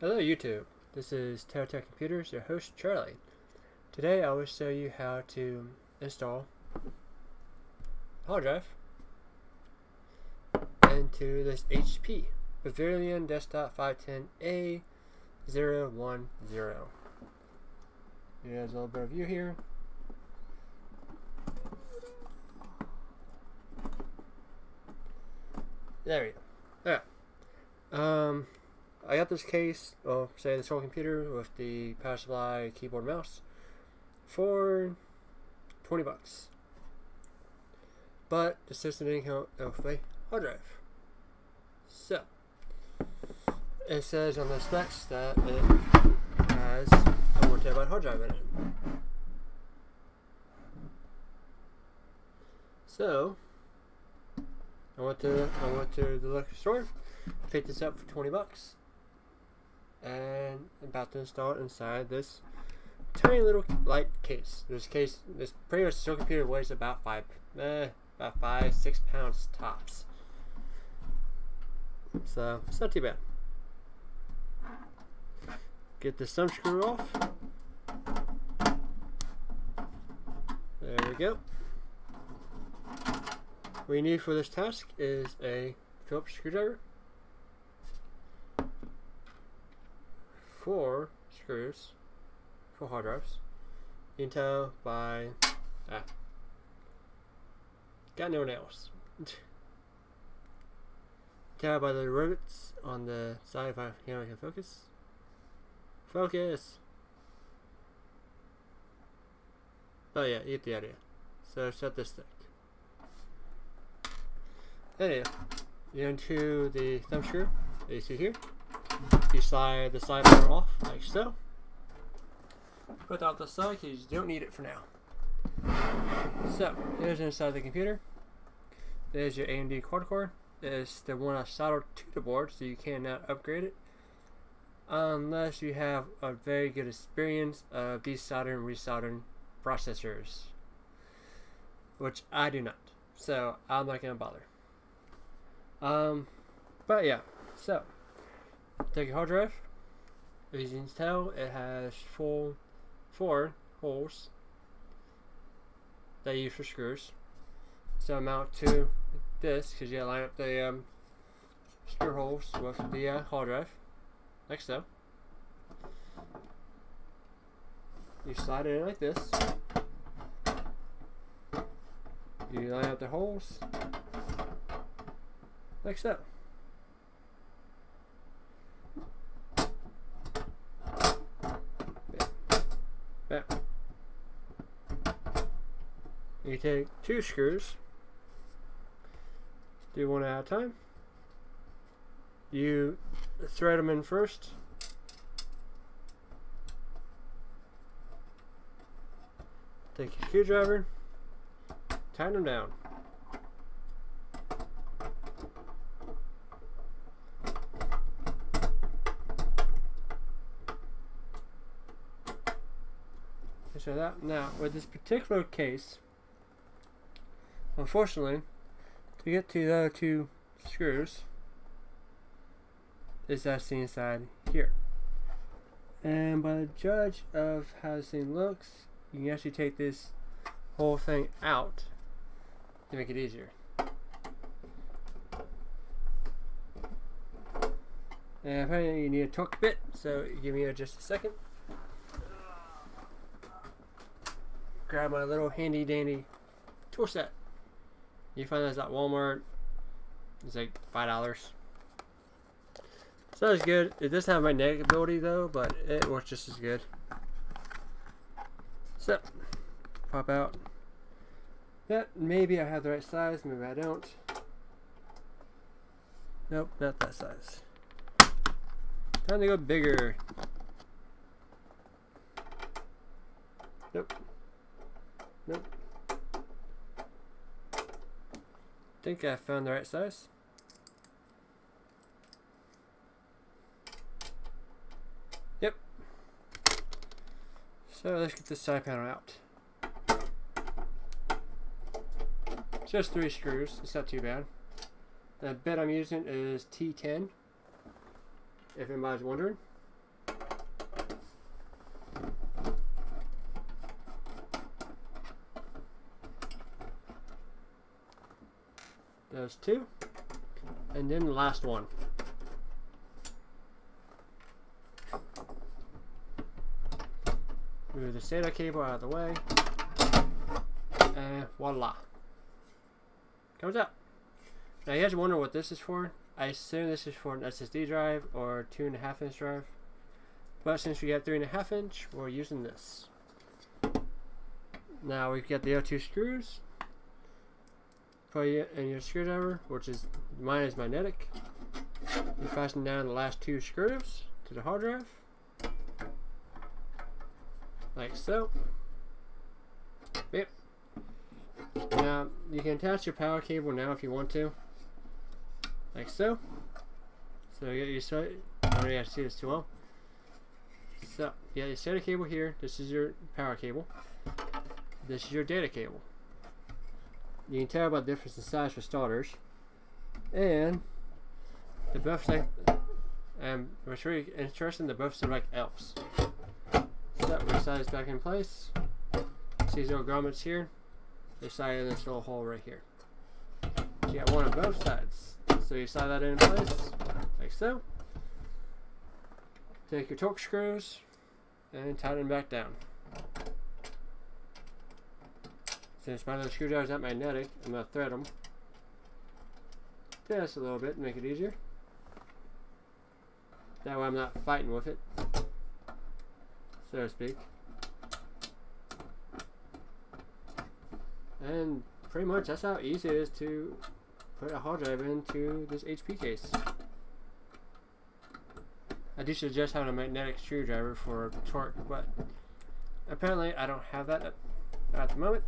Hello YouTube, this is TerraTech Computers, your host Charlie. Today I will show you how to install hard drive into this HP Pavilion Desktop 510A010. Here's a little bit of view here. There we go. Alright. Um, I got this case, well, say this whole computer with the power keyboard, mouse for 20 bucks. But the system didn't come with a hard drive. So, it says on the specs that it has a 1 terabyte hard drive in it. So, I went to I went to the liquor store, picked this up for 20 bucks and about to install it inside this tiny little light case. This case, this pretty much still computer weighs about five, eh, about five, six pounds tops. So it's not too bad. Get the thumb screw off. There we go. What you need for this task is a Phillips screwdriver four screws, four hard drives. Tell by ah, got no nails. tell by the rivets on the side if I here I can focus. Focus. Oh yeah, you get the idea. So set this thick. Anyway, into the thumb screw that you see here. The side bar off like so. Put out the side because you don't need it for now. So, here's inside the computer. There's your AMD quad core. It's the one I soldered to the board, so you cannot upgrade it unless you have a very good experience of desoldering resoldering processors, which I do not. So I'm not gonna bother. Um, but yeah, so take your hard drive. As you can tell, it has four, four holes that you use for screws. So mount to this because you line up the um, screw holes with the uh, hard drive, like so. You slide it in like this. You line up the holes, like so. Yeah. You take two screws, do one at a time. You thread them in first. Take your screwdriver, tighten them down. So that now with this particular case, unfortunately, to get to the other two screws is actually inside here. And by the judge of how this thing looks, you can actually take this whole thing out to make it easier. And apparently you need a Torx bit, so give me just a second. grab my little handy dandy tool set. You find those at Walmart. It's like five dollars. So that's good. It does have magnetic ability though, but it works just as good. So pop out. That maybe I have the right size, maybe I don't. Nope, not that size. Time to go bigger. Nope. Nope. Think I found the right size. Yep. So let's get this side panel out. Just three screws, it's not too bad. The bit I'm using is T10, if anybody's wondering. Two. And then the last one. Move the SATA cable out of the way. And voila. Comes out. Now you guys wonder what this is for. I assume this is for an SSD drive or two and a half inch drive. But since we have three and a half inch, we're using this. Now we've got the L2 screws. Put it in your screwdriver, which is mine is magnetic. You fasten down the last two screws to the hard drive. Like so. Yep. Now you can attach your power cable now if you want to. Like so. So you get your so I don't to see this too well. So yeah, you set a cable here. This is your power cable. This is your data cable. You can tell by the difference in size for starters. And the both say and what's really interesting, the both seem like elves. We size back in place. See these little grommets here? They slide in this little hole right here. So you got one on both sides. So you slide that in place, like so. Take your Torx screws and tighten them back down. Since my little screwdriver is not magnetic, I'm going to thread them just a little bit to make it easier. That way I'm not fighting with it, so to speak. And pretty much that's how easy it is to put a hard drive into this HP case. I do suggest having a magnetic screwdriver for Torx, but apparently I don't have that at, at the moment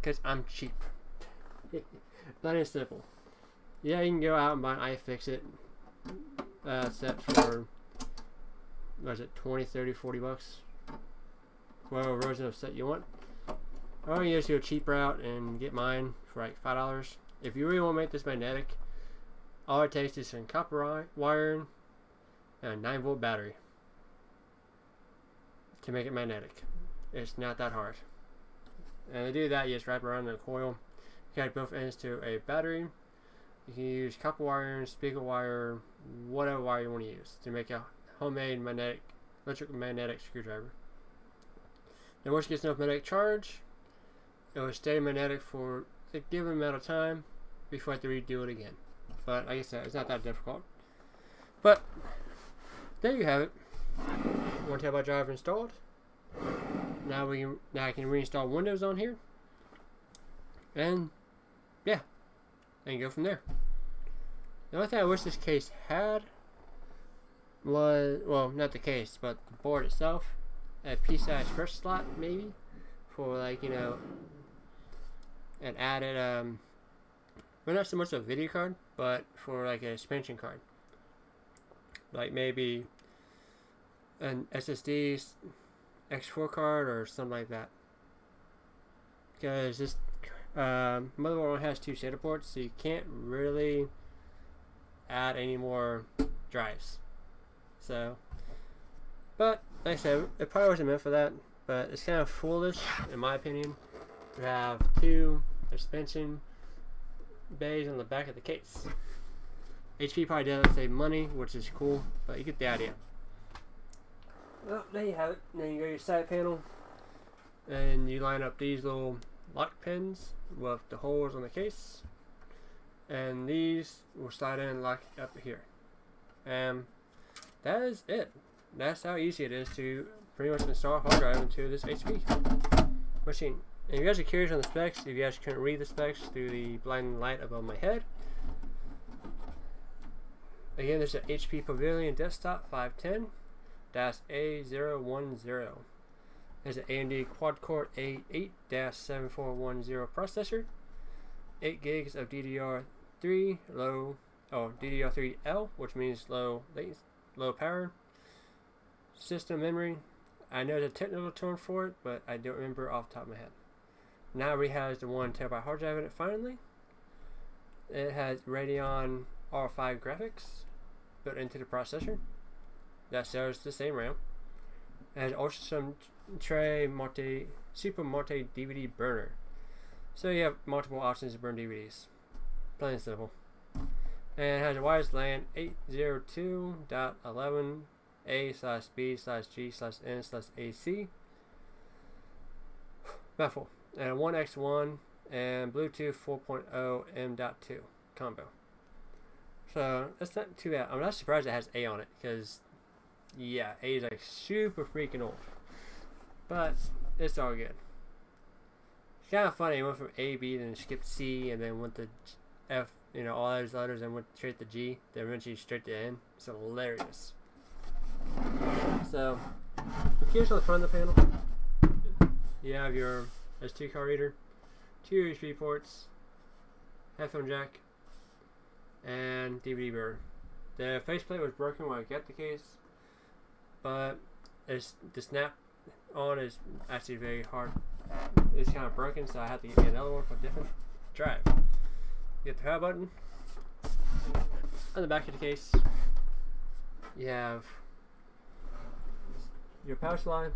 because I'm cheap. That is simple. Yeah, you can go out and buy an iFixit uh, set for, what is it, 20, 30, 40 bucks? Whatever version of set you want. Or you can just a cheap route and get mine for like $5. If you really want to make this magnetic, all it takes is some copper wiring and a 9 volt battery to make it magnetic. It's not that hard. And to do that, you just wrap around the coil, connect both ends to a battery. You can use copper wire, spiegel wire, whatever wire you want to use to make a homemade magnetic, electric magnetic screwdriver. Now once it gets enough magnetic charge, it will stay magnetic for a given amount of time before I have to redo it again. But like I said, it's not that difficult. But there you have it. One terabyte drive installed. Now we now I can reinstall Windows on here. And yeah, and go from there. The only thing I wish this case had was well, not the case, but the board itself, a PCI Express slot maybe for like you know, an added um, well not so much a video card, but for like an expansion card, like maybe an SSD X4 card or something like that. Because this um, motherboard only has two SATA ports, so you can't really add any more drives. So, but like I said, it probably wasn't meant for that. But it's kind of foolish, in my opinion, to have two suspension bays on the back of the case. HP probably does save money, which is cool, but you get the idea. Well, there you have it. Then you go to your side panel, and you line up these little lock pins with the holes on the case, and these will slide in and lock up here. And that is it. That's how easy it is to pretty much install a hard drive into this HP machine. And if you guys are curious on the specs, if you guys couldn't read the specs through the blinding light above my head, again, there's an HP Pavilion Desktop 510 a010. There's an AMD quad-core A8-7410 processor, 8 gigs of DDR3 low, oh DDR3L, which means low latency, low power. System memory, I know the technical term for it, but I don't remember off the top of my head. Now it has the one terabyte hard drive in it. Finally, it has Radeon R5 graphics built into the processor that sells the same RAM. And also some tray multi super multi DVD burner. So you have multiple options to burn DVDs. Plain and simple. And it has a wireless LAN 802.11a slash b slash g slash n slash ac. Mouthful. And 1x1 and Bluetooth 4.0 M.2 combo. So that's not too bad. I'm not surprised it has A on it because, yeah, is like super freaking old. But it's all good. It's kind of funny. It went from A, B, then skipped C, and then went to F, you know, all those letters, and went straight to G, then eventually straight to N. It's hilarious. So, here's on the front of the panel. You have your SD card reader, two USB ports, headphone jack, and DVD reader. The faceplate was broken when I got the case, but it's, the snap on is actually very hard. It's kind of broken, so I have to get me another one for a different drive. You get the power button. On the back of the case, you have your power supply,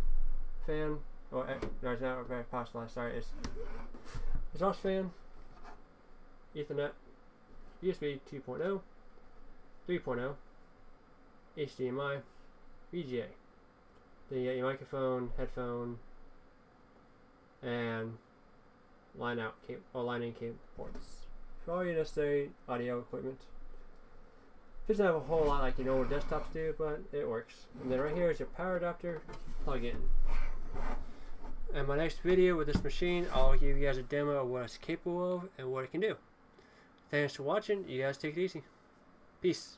fan, or eh, no, it's not a power supply. Sorry, it's exhaust fan, Ethernet, USB 2.0, 3.0, HDMI, VGA. Then you got your microphone, headphone, and line out cable or line in cable ports for all your necessary audio equipment. Doesn't have a whole lot like your normal desktops do, but it works. And then right here is your power adapter plug-in. In my next video with this machine, I'll give you guys a demo of what it's capable of and what it can do. Thanks for watching. You guys take it easy. Peace.